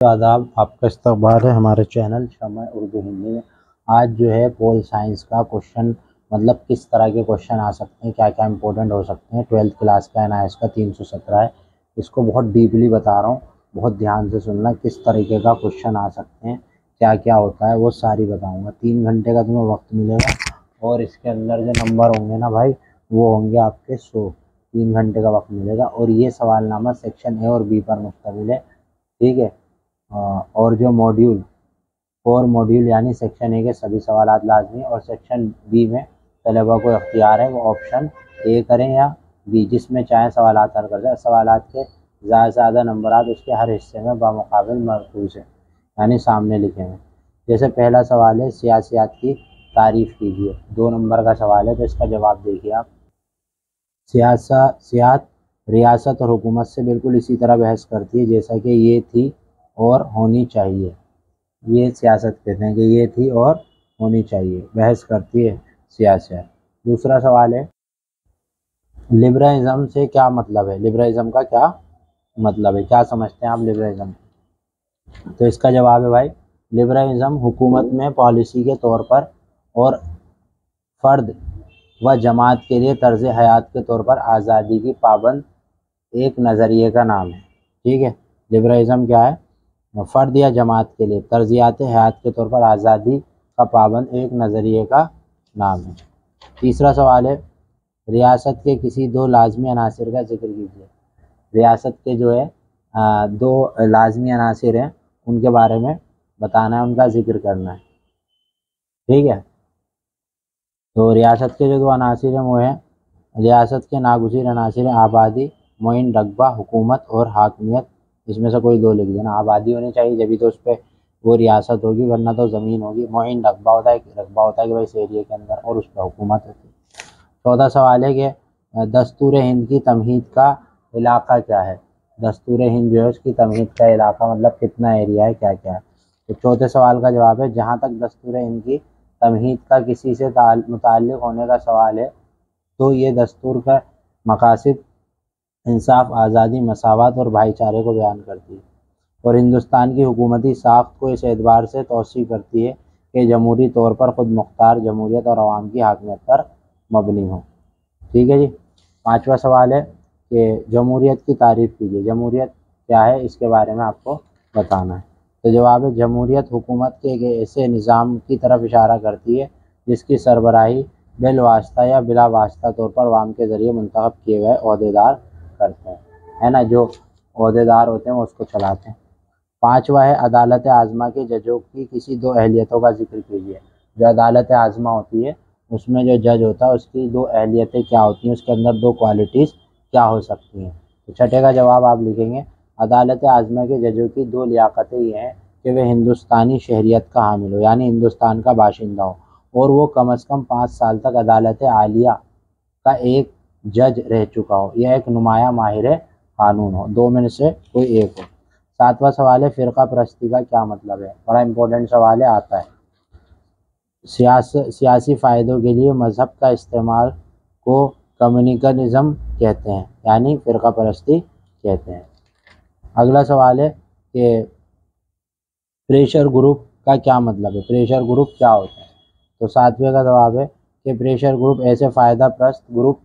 आदाब, आपका इस्तबाल है, हमारे चैनल शमा उर्दू हिंदी में। आज जो है पोल साइंस का क्वेश्चन मतलब किस तरह के क्वेश्चन आ सकते हैं क्या क्या इंपॉर्टेंट हो सकते हैं। ट्वेल्थ क्लास का एन का तीन सौ सत्रह है। इसको बहुत डीपली बता रहा हूँ, बहुत ध्यान से सुनना किस तरीके का क्वेश्चन आ सकते हैं क्या क्या होता है, वो सारी बताऊँगा। तीन घंटे का तुम्हें वक्त मिलेगा, और इसके अंदर जो नंबर होंगे ना भाई, वो होंगे आपके सौ। तीन घंटे का वक्त मिलेगा, और ये सवालनामा सेक्शन ए और बी पर मुश्तमिल है, ठीक है? और जो मॉड्यूल फोर मॉड्यूल यानी सेक्शन ए के सभी सवाल लाजमी और सेक्शन बी में तलबा को अख्तियार है, वो ऑप्शन ए करें या बी जिसमें चाहे सवाल हल कर जाए। सवाल के ज़्यादा से ज़्यादा नंबर उसके हर हिस्से में बामकबिल मरकूज है, यानी सामने लिखे हुए जैसे पहला सवाल है, सियासियात की तारीफ़ कीजिए। दो नंबर का सवाल है तो इसका जवाब देखिए आप। सियासा, सियात, रियासत और हुकूमत से बिल्कुल इसी तरह बहस करती है, जैसा कि ये थी और होनी चाहिए। ये सियासत कहते हैं कि ये थी और होनी चाहिए। बहस करती है सियासत। दूसरा सवाल है, लिबरलिज्म से क्या मतलब है? लिबरलिज्म का क्या मतलब है? क्या समझते हैं आप लिबरलिज्म? तो इसका जवाब है भाई, लिबरलिज्म हुकूमत में पॉलिसी के तौर पर और फ़र्द व जमात के लिए तर्ज हयात के तौर पर आज़ादी की पाबंद एक नज़रिए का नाम है। ठीक है? लिबरलिज्म क्या है? फ़र्द या जमात के लिए तर्जियात हयात के तौर पर आज़ादी का पाबंद एक नज़रिए का नाम है। तीसरा सवाल है रियासत के किसी दो लाजमी अनासर का ज़िक्र कीजिए। रियासत के जो है आ, दो लाजमी अनासर हैं उनके बारे में बताना है उनका ज़िक्र करना है। ठीक है? तो रियासत के जो दो अनासर हैं वो हैं रियासत के नागुजर अनासर आबादी मोइन रकबा हुकूमत और हाकमियत। इसमें से कोई दो लिख देना। आबादी होनी चाहिए, जब तो उस पर वो रियासत होगी, वरना तो ज़मीन होगी। मोइन रकबा होता है, रकबा होता है कि भाई इस एरिए के अंदर और उस पर हुकूमत होती है। चौदह सवाल है कि दस्तूर हिंद की तमहीद का इलाका क्या है? दस्तूर हिंद जो है, उसकी तमहीद का इलाका मतलब कितना एरिया है क्या क्या है? तो चौथे सवाल का जवाब है, जहाँ तक दस्तूर हिंद की तमहीद का किसी से मुतल होने का सवाल है तो ये दस्तूर का मकासद इंसाफ, आज़ादी, मसावत और भाईचारे को बयान करती है। और हिंदुस्तान की हुकूमती साख्त को इस एतबार से तोसी करती है कि जमहूरी तौर पर ख़ुद मुख्तार जमहूरीत और आवाम की हाकमियत पर मबनी हो। ठीक है जी? पाँचवा सवाल है कि जमहूरीत की तारीफ़ कीजिए। जमहूरीत क्या है? इसके बारे में आपको बताना है। तो जवाब है जमहूरीत हुकूमत के एक ऐसे निज़ाम की तरफ़ इशारा करती है जिसकी सरबराही बिल वास्ता या बिला वास्ता तौर पर वाम के ज़रिए मंतखब किए गए अहदेदार करते हैं, है ना? जो अहदेदार होते हैं वो उसको चलाते हैं। पाँचवा है, अदालत आज़मा के जजों की किसी दो अहलियतों का ज़िक्र कीजिए। जो अदालत आज़मा होती है, उसमें जो जज होता है, उसकी दो अहलियतें क्या होती हैं? उसके अंदर दो क्वालिटीज़ क्या हो सकती हैं? तो छठे का जवाब आप लिखेंगे, अदालत आज़मा के जजों की दो लियाकतें ये हैं कि वे हिंदुस्तानी शहरीत का हामिल हो, यानी हिंदुस्तान का बाशिंदा हो, और वो कम अज़ कम पाँच साल तक अदालत आलिया का एक जज रह चुका हो। या एक नुमाया माहिर कानून हो। दो में से कोई एक हो। सातवां सवाल है, फ़िरका परस्ती का क्या मतलब है? बड़ा इंपॉर्टेंट सवाल है, आता है। सियास, सियासी फ़ायदों के लिए मज़हब का इस्तेमाल को कम्युनिकलिज़म कहते हैं, यानी फ़िरका परस्ती कहते हैं। अगला सवाल है कि प्रेशर ग्रुप का क्या मतलब है? प्रेशर ग्रुप क्या होता है? तो सातवें का जवाब है कि प्रेशर ग्रुप ऐसे फ़ायदा प्रस्त ग्रुप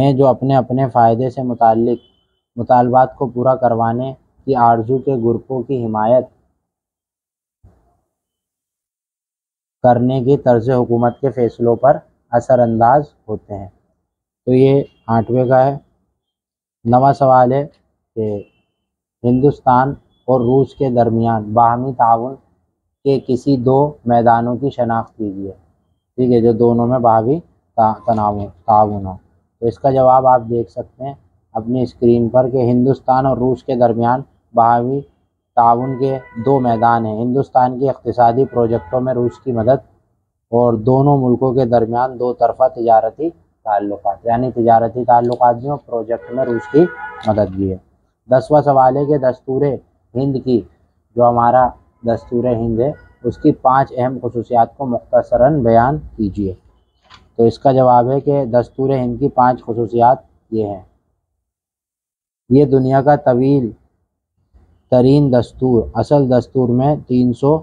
हैं जो अपने अपने फ़ायदे से मुतल मुतालबात को पूरा करवाने की आरज़ू के ग्रुपों की हिमायत करने की तर्ज हुकूमत के फ़ैसलों पर असरानंदाज होते हैं। तो ये आठवें का है। नवा सवाल है कि हिंदुस्तान और रूस के दरमियान बाहमी ताउन के किसी दो मैदानों की शनाख्त कीजिए। ठीक है, जो दोनों में बाहमी तनाव, ताउन हो। तो इसका जवाब आप देख सकते हैं अपनी स्क्रीन पर कि हिंदुस्तान और रूस के दरमियान बहावी ताउन के दो मैदान हैं। हिंदुस्तान के इकतदी प्रोजेक्टों में रूस की मदद और दोनों मुल्कों के दरमियान दो तरफा तजारती ताल्लुक यानी तजारती ताल्लुक भी और प्रोजेक्ट में रूस की मदद भी है। दसवा सवाल है कि दस्तूर हिंद की, जो हमारा दस्तूर हिंद है, उसकी पाँच अहम खसूसियात को मुख्तसरा बयान कीजिए। तो इसका जवाब है कि दस्तूर हिंद की पाँच खसूसियात ये हैं। ये दुनिया का तवील, तरीन दस्तूर, असल दस्तूर में तीन सौ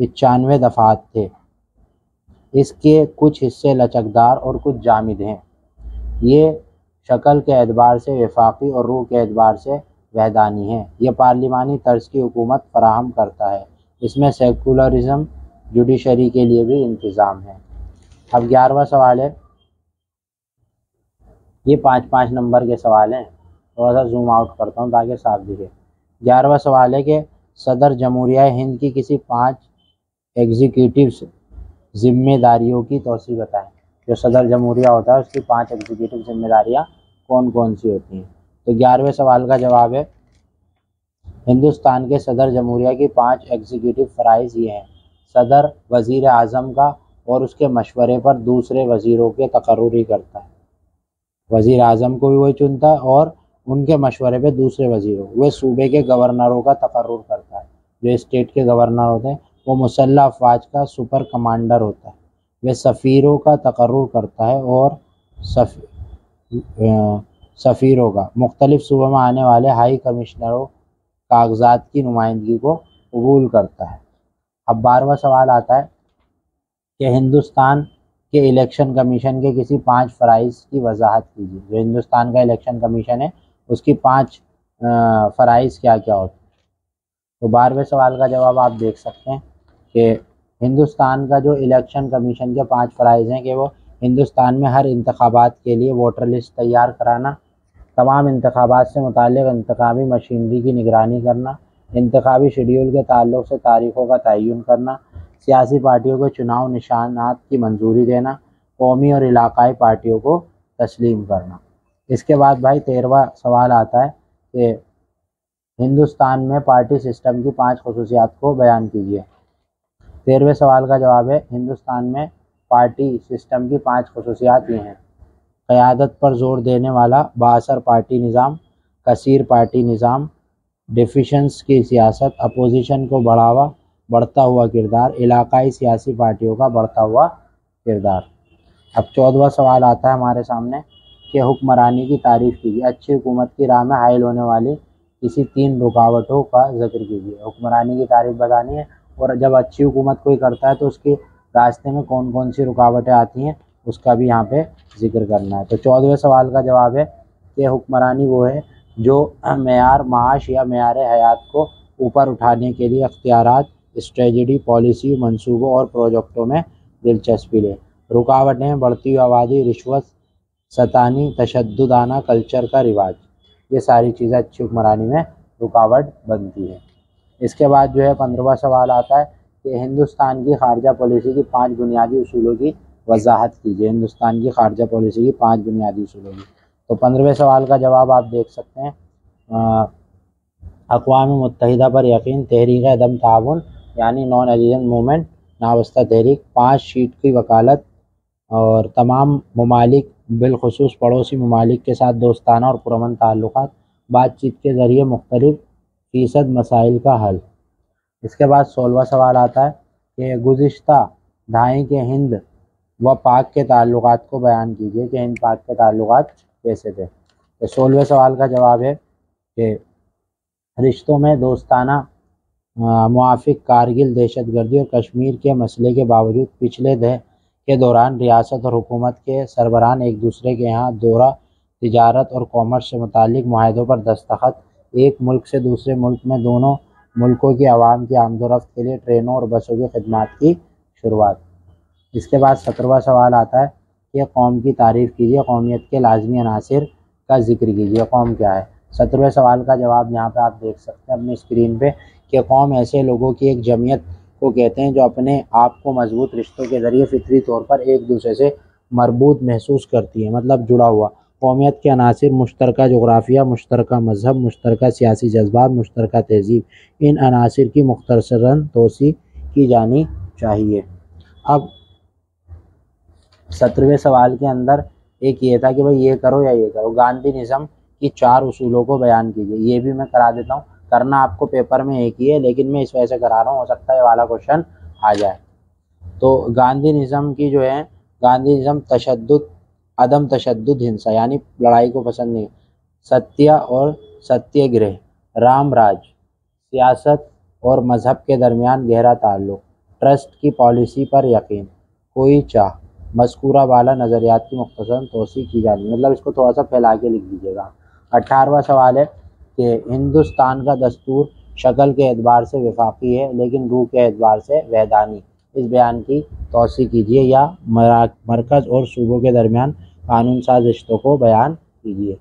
पचानवे दफात थे। इसके कुछ हिस्से लचकदार और कुछ जामिद हैं। ये शक्ल के एतबार से वफाकी और रूह के एतबार से वहदानी है। यह पार्लिमानी तर्ज की हुकूमत फराहम करता है। इसमें सेकुलरिज्म, जुडिशरी के लिए भी इंतज़ाम है। अब ग्यारहवा सवाल है। ये पाँच पाँच नंबर के सवाल हैं। थोड़ा सा जूम आउट करता हूँ ताकि साफ़ दिखे। ग्यारहवा सवाल है कि सदर जमहूरिया हिंद की किसी पाँच एग्जीक्यूटिव जिम्मेदारियों की तोसी बताएँ। जो सदर जमहूरिया होता है, उसकी पाँच एग्जीक्यूटिव जिम्मेदारियाँ कौन कौन सी होती हैं? तो ग्यारहवें सवाल का जवाब है, हिंदुस्तान के सदर जमहूरिया की पाँच एग्जीक्यूटिव फ़राइज़ ये हैं। सदर वज़ी अजम का और उसके मशवरे पर दूसरे वज़ीरों के तकर्री करता है। वज़ीर अजम को भी वही चुनता है और उनके मशवरे पर दूसरे वज़ीरों वे सूबे के गवर्नरों का तकर्र करता है। जो स्टेट के गवर्नर होते हैं, वो मुसल्ह अफवाज का सुपर कमांडर होता है। वह सफ़ीरों का तकर्र करता है और सफ़ीरों का। मुख्तलिफ़ सूबों में आने वाले हाई कमिश्नरों कागजात की नुमाइंदगी को कबूल करता है। अब बारवा सवाल आता है कि हिंदुस्तान के इलेक्शन कमीशन के किसी पाँच फ़राइज़ की वजाहत कीजिए। जो हिंदुस्तान का इलेक्शन कमीशन है, उसकी पाँच फ़राइज़ क्या क्या होते हैं? तो बारहवें सवाल का जवाब आप देख सकते हैं कि हिंदुस्तान का जो इलेक्शन कमीशन के पाँच फ़राइज़ हैं कि वो हिंदुस्तान में हर इंतबात के लिए वोटर लिस्ट तैयार कराना, तमाम इंतबात से मुतल इंतबी मशीनरी की निगरानी करना इंतबी शेड्यूल के ताल्लुक से तारीख़ों का तयन करना सियासी पार्टियों को चुनाव निशानात की मंजूरी देना, कौमी और इलाकाई पार्टियों को तस्लीम करना। इसके बाद भाई तेरहवा सवाल आता है कि हिंदुस्तान में पार्टी सिस्टम की पाँच खसूसियात को बयान कीजिए। तेरहवें सवाल का जवाब है, हिंदुस्तान में पार्टी सिस्टम की पाँच खसूसियात ये हैं। क़्यादत पर ज़ोर देने वाला बासर पार्टी निज़ाम, कसीर पार्टी निज़ाम डिफिशंस की सियासत, अपोजिशन को बढ़ावा बढ़ता हुआ किरदार, इलाकाई सियासी पार्टियों का बढ़ता हुआ किरदार। अब चौदहवा सवाल आता है हमारे सामने कि हुक्मरानी की तारीफ़ कीजिए। अच्छी हुकूमत की राह में हायल होने वाली किसी तीन रुकावटों का ज़िक्र कीजिए। हुक्मरानी की तारीफ़ बतानी है और जब अच्छी हुकूमत कोई करता है तो उसके रास्ते में कौन कौन सी रुकावटें आती हैं, उसका भी यहाँ पे ज़िक्र करना है। तो चौदहवें सवाल का जवाब है कि हुक्मरानी वो है जो मैार माश या मैार हयात को ऊपर उठाने के लिए अख्तियार स्ट्रेटजी, पॉलिसी, मंसूबों और प्रोजेक्टों में दिलचस्पी लें। रुकावटें, बढ़ती आबादी रिश्वत, सतानी तशदाना कल्चर का रिवाज। ये सारी चीज़ें अच्छी हुक्मरानी में रुकावट बनती है। इसके बाद जो है पंद्रहवा सवाल आता है कि हिंदुस्तान की खारजा पॉलिसी की पाँच बुनियादी असूलों की वजाहत कीजिए। हिंदुस्तान की खारजा पॉलिसी की पाँच बुनियादी असूलों की। तो पंद्रहवें सवाल का जवाब आप देख सकते हैं। अकवा मुतहदा पर यकीन तहरीक अदम ताउन यानी नॉन एलिजन मूवमेंट नावस्ता तहरीक, पाँच शीट की वकालत और तमाम ममालिक, बिलखसूस पड़ोसी ममालिक के साथ दोस्ताना और पुरमन ताल्लुक़ बातचीत के ज़रिए मुख्तलिफ़ फ़ीसद मसाइल का हल। इसके बाद सोलवा सवाल आता है कि गुज्त ढाई के हिंद व पाक के ताल्लुक़ को बयान कीजिए कि हिंद पाक के ताल्लुक़ कैसे थे। तो सोलहवें सवाल का जवाब है कि रिश्तों में दोस्ताना मुआफ़ कारगिल दहशत गर्दी और कश्मीर के मसले के बावजूद पिछले दह के दौरान रियासत और हुकूमत के सरबराहान एक दूसरे के यहाँ दौरा, तजारत और कॉमर्स से मुतल माहों पर दस्तखत, एक मुल्क से दूसरे मुल्क में दोनों मुल्कों की आवाम की आमदोरफ्त के लिए ट्रेनों और बसों की खदमात की शुरुआत। इसके बाद सत्रहवा सवाल आता है कि कौम की तारीफ़ कीजिए कौमियत के लाजमी अनासर का ज़िक्र कीजिए कौम क्या है? सत्रहवें सवाल का जवाब यहाँ पे आप देख सकते हैं अपनी स्क्रीन पे। कि कौम ऐसे लोगों की एक जमीयत को कहते हैं जो अपने आप को मज़बूत रिश्तों के ज़रिए फितरी तौर पर एक दूसरे से मरबूत महसूस करती है मतलब जुड़ा हुआ। कौमियत के अनासर मुश्तर जोग्राफिया मुश्तर मज़हब मुश्तर सियासी जज्बात मुश्तर तहज़ीब, इन अनासर की मुख्तसरा तोसी की जानी चाहिए। अब सत्रहवें सवाल के अंदर एक ये था कि भाई ये करो या ये करो। गांधी निज़म की चार उसूलों को बयान कीजिए। ये भी मैं करा देता हूँ। करना आपको पेपर में एक ही है, लेकिन मैं इस वजह से करा रहा हूँ, हो सकता है वाला क्वेश्चन आ जाए। तो गांधी निज़म की जो है, गांधी निज़म तशद अदम तशद हिंसा, यानी लड़ाई को पसंद नहीं, सत्य और सत्याग्रह राम राज सियासत और मज़हब के दरमियान गहरा ताल्लुक़, ट्रस्ट की पॉलिसी पर यकीन, कोई चाह मस्कूरा वाला नज़रियात की मुख्तसर तोसी की जानी मतलब इसको थोड़ा सा फैला के लिख दीजिएगा। अट्ठारहवा सवाल है कि हिंदुस्तान का दस्तूर शक्ल के एतबार से विफाकी है, लेकिन रूह के एतबार से वैदानी इस बयान की तोसी कीजिए या मरकज़ और सूबों के दरमियान कानून साज रिश्तों को बयान कीजिए।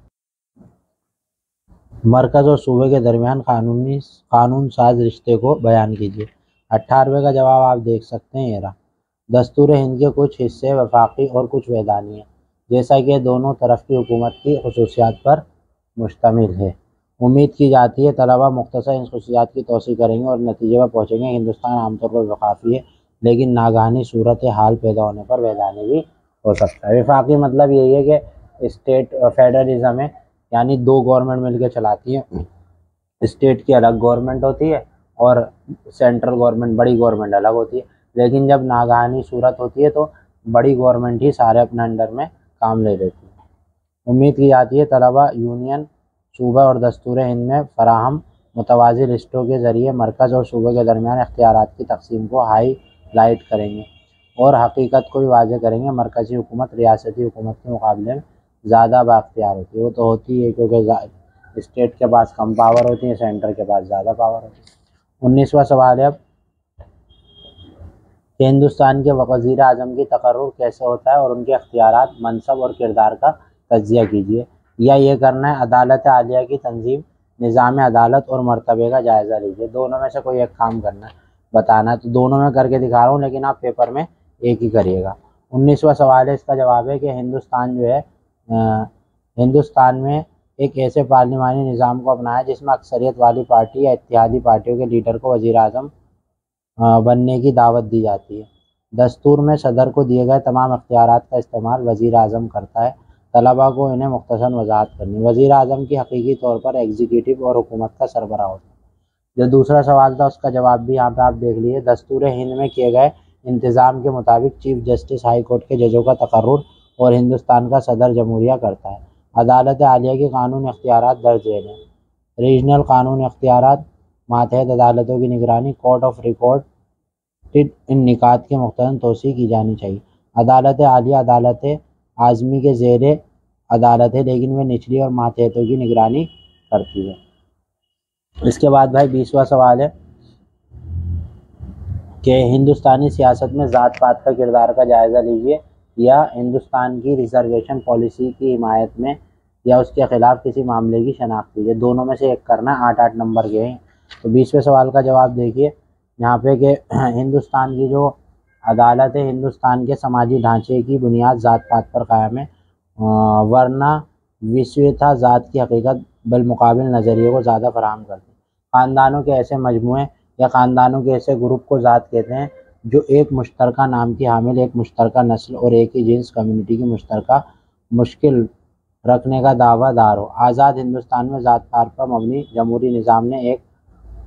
मरकज़ और सूबे के दरमियान कानूनी, कानून साज रिश्ते को बयान कीजिए। अट्ठारहवें का जवाब आप देख सकते हैं येरा दस्तूर हिंद के कुछ हिस्से वफाकी और कुछ वैदानी हैं, जैसा कि दोनों तरफ़ की हुकूमत की खसूसियात पर मुश्तमिल है। उम्मीद की जाती है, तलबा मुख्तर इन खसूसियात की तोसी करेंगे और नतीजे पर पहुँचेंगे। हिंदुस्तान आमतौर पर वफाकी है लेकिन नागानी सूरत हाल पैदा होने पर वैदानी भी हो सकता है। विफाकी मतलब यही है कि स्टेट फेडरलिज्म है यानी दो गवर्नमेंट मिलकर चलाती हैं। स्टेट की अलग गवर्नमेंट होती है और सेंट्रल गवर्नमेंट, बड़ी गवर्नमेंट अलग होती है। लेकिन जब नागानी सूरत होती है तो बड़ी गवर्नमेंट ही सारे अपने अंडर में काम ले लेती है। उम्मीद की जाती है, तलबा यूनियन सूबा और दस्तूर हिंद में फ़राहम मुतवाज़ी लिस्टों के ज़रिए मरकज़ और सूबे के दरमियान अख्तियार की तकसीम को हाई लाइट करेंगे और हकीकत को भी वाजह करेंगे। मरकज़ी हुकूमत रियासती हुकूमत के मुकाबले में ज़्यादा बाख्तियार होती है। वो तो होती है क्योंकि स्टेट के पास कम पावर होती है, सेंटर के पास ज़्यादा पावर होती है। उन्नीसवा सवाल है अब कि हिंदुस्तान के वज़ी अजम की तकर्र कैसे होता है और उनके अख्तियार मनसब और किरदार का तजिया कीजिए। या ये करना है, अदालत आलिया की तंजीम, निज़ाम अदालत और मरतबे का जायज़ा लीजिए। दोनों में से कोई एक काम करना है, बताना है। तो दोनों में करके दिखा रहा हूँ, लेकिन आप पेपर में एक ही करिएगा। उन्नीसवा सवाल है, इसका जवाब है कि हिंदुस्तान जो है हिंदुस्तान में एक ऐसे पार्लिमानी निज़ाम को अपनाया जिसमें अक्सरियत वाली पार्टी या इतिहादी पार्टियों के लीडर को वज़ी अजम बनने की दावत दी जाती है। दस्तूर में सदर को दिए गए तमाम अख्तियार का इस्तेमाल वज़ी अजम करता है। तलबा को इन्हें मुख्तर वजाहत करनी। वज़ी अजम की हकीकी तौर पर एग्जीक्यूटिव और हुकूमत का सरबरा होता है। जो दूसरा सवाल था, उसका जवाब भी यहाँ पर आप देख लीजिए। दस्तूर हिंद में किए गए इंतज़ाम के मुताबिक चीफ जस्टिस हाई कोर्ट के जजों का तकर्र और हिंदुस्तान का सदर जमहूरिया करता है। अदालत आलिया के कानून अख्तियार दर्ज है। रीजनल कानून अख्तियार मातहत अदालतों की निगरानी, कोर्ट ऑफ़ रिकॉर्ड इन निकात के मुख्तर तोसी की जानी चाहिए। अदालत आलिया अदालत आज़मी के जेर अदालत है, लेकिन वे निचली और मातहतों की निगरानी करती है। इसके बाद भाई बीसवा सवाल है कि हिंदुस्तानी सियासत में ज़ात पात का किरदार का जायज़ा लीजिए या हिंदुस्तान की रिजर्वेशन पॉलिसी की हिमायत में या उसके ख़िलाफ़ किसी मामले की शनाख्त कीजिए दोनों में से एक करना आठ आठ नंबर के हैं। तो बीसवें सवाल का जवाब देखिए। यहाँ पे कि हिंदुस्तान की जो अदालत हिंदुस्तान के समाजी ढांचे की बुनियाद ज़ात पात पर कायम है वरना विश्वता ज़ात की हकीकत बलमुकाबिल नज़रिए को ज़्यादा फराहम करती है। ख़ानदानों के ऐसे मजमू या ख़ानदानों के ऐसे ग्रुप को ज़ात कहते हैं, जो एक मुश्तर नाम की हामिल, एक मुश्तर नस्ल और एक ही जीन्स कम्युनिटी की मुश्तर मुश्किल रखने का दावादार हो। आज़ाद हिंदुस्तान में ज़ात पात पर मबनी जमहूरी निज़ाम ने एक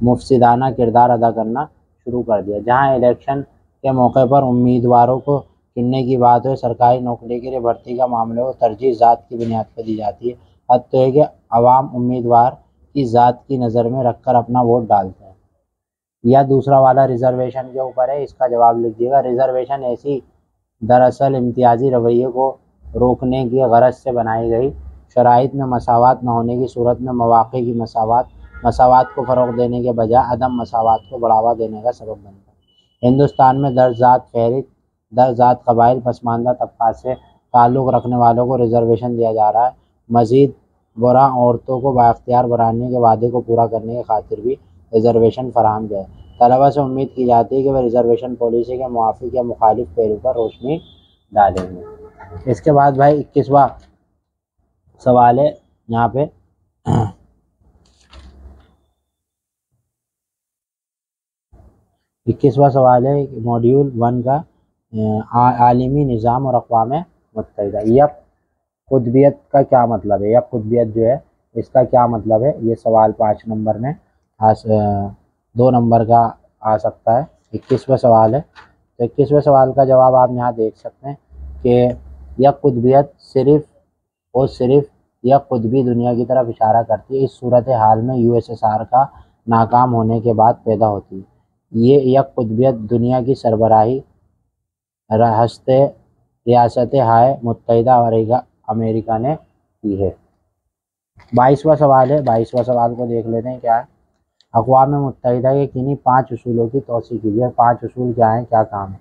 मुफसदाना किरदार अदा करना शुरू कर दिया, जहाँ इलेक्शन के मौके पर उम्मीदवारों को चुनने की बात हो। सरकारी नौकरी के लिए भर्ती का मामले हो तरजीह ज़ात की बुनियाद पर दी जाती है। हद तो है कि आवाम उम्मीदवार की ज़ात की नज़र में रख कर अपना वोट डालते हैं। या दूसरा वाला, रिजर्वेशन के ऊपर है, इसका जवाब लिखिएगा। रिजर्वेशन ऐसी दरअसल इम्तियाजी रवैये को रोकने की गरज से बनाई गई। शराइत में मसावत न होने की सूरत में मौाक़े की मसावत मसावत को फ़रोग देने के बजाय अदम मसावत को बढ़ावा देने का सबब बनता है हिंदुस्तान में दर्जात फहरिस्त, दर्जात कबाइल, पसमानदा तबका से ताल्लुक़ रखने वालों को रिजर्वेशन दिया जा रहा है। मज़ीद बुरा औरतों को बाख्तियार बनाने के वादे को पूरा करने की खातिर भी रिजर्वेशन फराहम किया तलबा से उम्मीद की जाती है कि वह रिजर्वेशन पॉलिसी के मुआफ़ या मुखालिफ पहलू पर रोशनी डालेंगे। इसके बाद भाई इक्कीसवा सवाल है, यहाँ पे इक्कीसवा सवाल है मॉड्यूल वन का आलमी निज़ाम और अकवा मुतहदा यक खुदबियत का क्या मतलब है? यक खुदबियत जो है, इसका क्या मतलब है? ये सवाल पाँच नंबर में आ दो नंबर का आ सकता है। इक्कीसवा सवाल है। तो इक्कीसवें सवाल का जवाब आप यहाँ देख सकते हैं कि यह खुदबियत सिर्फ़ और सिर्फ़ यह खुद भी दुनिया की तरफ़ इशारा करती है। इस सूरत हाल में यूएसएसआर का नाकाम होने के बाद पैदा होती है। ये यक कुतबियत दुनिया की सरबराही हस्ते रियासत हाय मुतहदा अमेरिका ने की है। बाईसवा सवाल है, बाईसवा सवाल को देख लेते हैं क्या है। अकवा मुतहदा के किन्हीं पाँच असूलों की तोसी कीजिए। पाँच असूल क्या हैं, क्या काम है।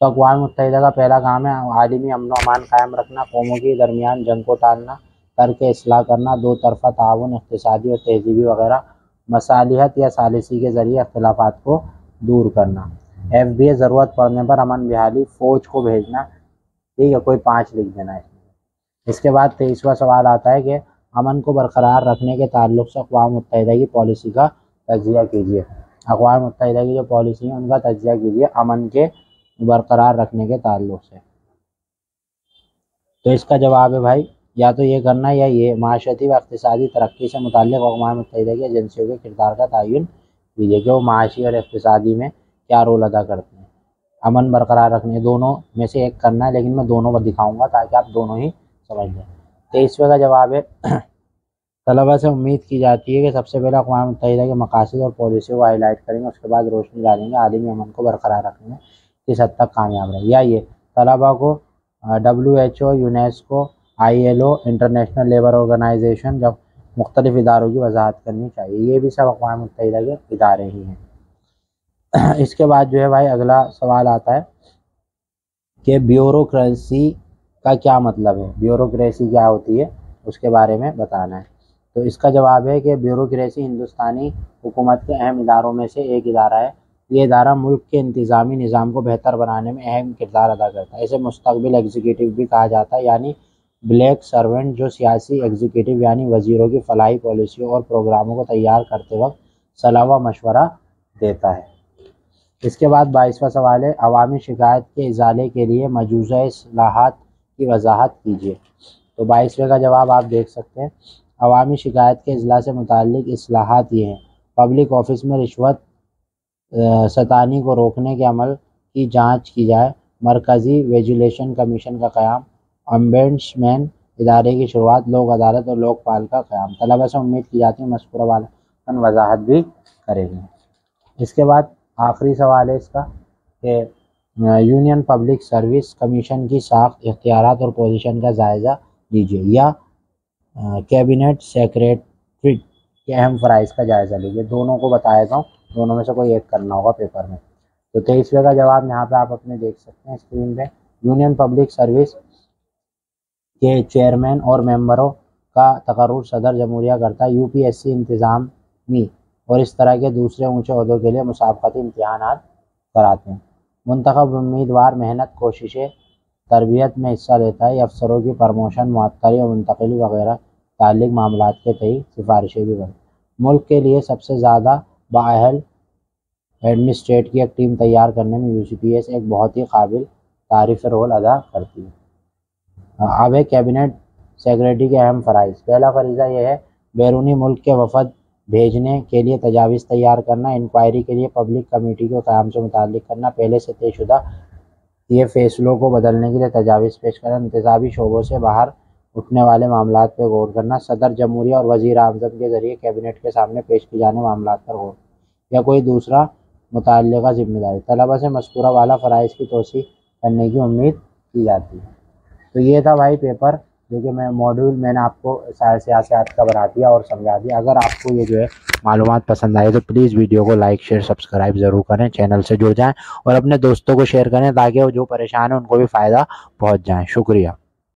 तो अकवा मुतहदा का पहला काम है, आलमी अमन अमान कायम रखना, कौमों के दरमियान जंग को टालना करके असलाह करना, दो तरफा ताउन इकतदी और तहजीबी वगैरह मसालिहत या सालिसी के ज़रिए अख्तिलाफ़ को दूर करना। एफ़ बी ए ज़रूरत पड़ने पर अमन बहाली फ़ौज को भेजना, ठीक है, कोई पाँच लिख देना इसमें। इसके बाद तेईसवा सवाल आता है कि अमन को बरकरार रखने के ताल्लुक से अकवा मुतहदा की पॉलिसी का तजिया कीजिए। अकवा मुतहदा की जो पॉलिसी है, उनका तजिया कीजिए अमन के बरकरार रखने के ताल्लुक से। तो इसका जवाब है भाई या तो ये करना या ये। माशरती व इकतदी तरक्की से मुतल अकवा मुतहदा की एजेंसियों के किरदार का तयन कीजिए कि वो माशी और इकतदी में क्या रोल अदा करते हैं। अमन बरकरार रखने, दोनों में से एक करना है, लेकिन मैं दोनों पर दिखाऊँगा ताकि आप दोनों ही समझ लें तेईसवें का जवाब है, तलबा से उम्मीद की जाती है कि सबसे पहले अकवा मुतहदा के मकासद और पॉलिसी को हाईलाइट करेंगे, उसके बाद रोशनी डालेंगे, आलमी अमन को बरकरार रखने में किस हद तक कामयाब रहे। या ये, तलबा को W H O UNESCO I L O international labour organisation जब मुख्तलिफ़ इदारों की वजाहत करनी चाहिए। ये भी सब अकवा मुतहदा के इदारे ही हैं। इसके बाद जो है भाई, अगला सवाल आता है कि ब्यूरोक्रेसी का क्या मतलब है? ब्यूरोक्रेसी क्या होती है? उसके बारे में बताना है। तो इसका जवाब है कि ब्यूरोक्रेसी हिंदुस्तानी हुकूमत के अहम इदारों में से एक इदारा है। ये इदारा मुल्क के इंतज़ामी निज़ाम को बेहतर बनाने में अहम किरदार अदा करता है। इसे मुस्तबिल एग्जीक्यूटिव भी कहा जाता है। यानी ब्लैक सर्वेंट जो सियासी एग्जीक्यूटिव यानी वजीरों की फलाही पॉलिसियों और प्रोग्रामों को तैयार करते वक्त सलाह व मशवरा देता है। इसके बाद बाईसवा सवाल है, अवामी शिकायत के इजाले के लिए मौजूदा असलाहत की वजाहत कीजिए। तो बाईसवें का जवाब आप देख सकते हैं, अवामी शिकायत के अजला से मुतल असलाहत ये हैं। पब्लिक ऑफ़िस में रिश्वत सतानी को रोकने के अमल की जाँच की जाए, मरकज़ी वेजुलेशन कमीशन का क़्याम अम्बेंसमैन इदारे की शुरुआत लोक अदालत और लोकपाल का क़्याम। तलबा से उम्मीद की जाती है मशकूर वाला वजाहत भी करेंगे। इसके बाद आखिरी सवाल है इसका कि यूनियन पब्लिक सर्विस कमीशन की साख इख्तियार और पोजीशन का जायज़ा लीजिए या कैबिनेट सेक्रेटरी के अहम फ़राइज़ का जायज़ा लीजिए। दोनों को बताया हूँ, दोनों में से कोई एक करना होगा पेपर में। तो तेईसवें का जवाब यहाँ पे आप अपने देख सकते हैं स्क्रीन पे। यूनियन पब्लिक सर्विस के चेयरमैन और मेंबरों का तकर्र सदर जमहूरिया करता है यूपीएससी इंतज़ामी और इस तरह के दूसरे ऊँचे अहदों के लिए मुसाफ़ती इम्तहान कराते हैं। मंतखब उम्मीदवार मेहनत कोशिशें तरबियत में हिस्सा लेता है, अफसरों की प्रमोशन मअतरी और मुंतकली वगैरह ताल्लिक मामला के तई सिफारिशें भी करें। मुल्क के लिए सबसे ज़्यादा बाहल एडमिनिस्ट्रेट की एक टीम तैयार करने में यू सी पी एस एक बहुत ही काबिल तारीफ़ रोल अदा करती है। अब है कैबिनेट सेक्रेटरी के अहम फ़राइज़। पहला फरीज़ा यह है, बैरूनी मुल्क के वफद भेजने के लिए तजावीज़ तैयार करना इंक्वायरी के लिए पब्लिक कमेटी को क़्याम से मुतल करना, पहले से तयशुदा ये फ़ैसलों को बदलने के लिए तजावीज़ पेश करना, इंतजामी शोबों से बाहर उठने वाले मामला पर गौर करना, सदर जमहूरिया और वज़ी अजम के ज़रिए कैबिनेट के सामने पेश किए जाने मामला पर गौर, या कोई दूसरा मुतल ज़िम्मेदारी। तलबा से मस्कूरा वाला फ़राइज़ की तोसी करने की उम्मीद की जाती है। तो ये था भाई पेपर। जो कि मैं मॉड्यूल मैंने आपको सारे सियासत का बना दिया और समझा दिया। अगर आपको ये जो है मालूम पसंद आए तो प्लीज़ वीडियो को लाइक शेयर सब्सक्राइब ज़रूर करें चैनल से जुड़ जाएँ और अपने दोस्तों को शेयर करें ताकि वो जो परेशान हैं उनको भी फ़ायदा पहुँच जाए। शुक्रिया।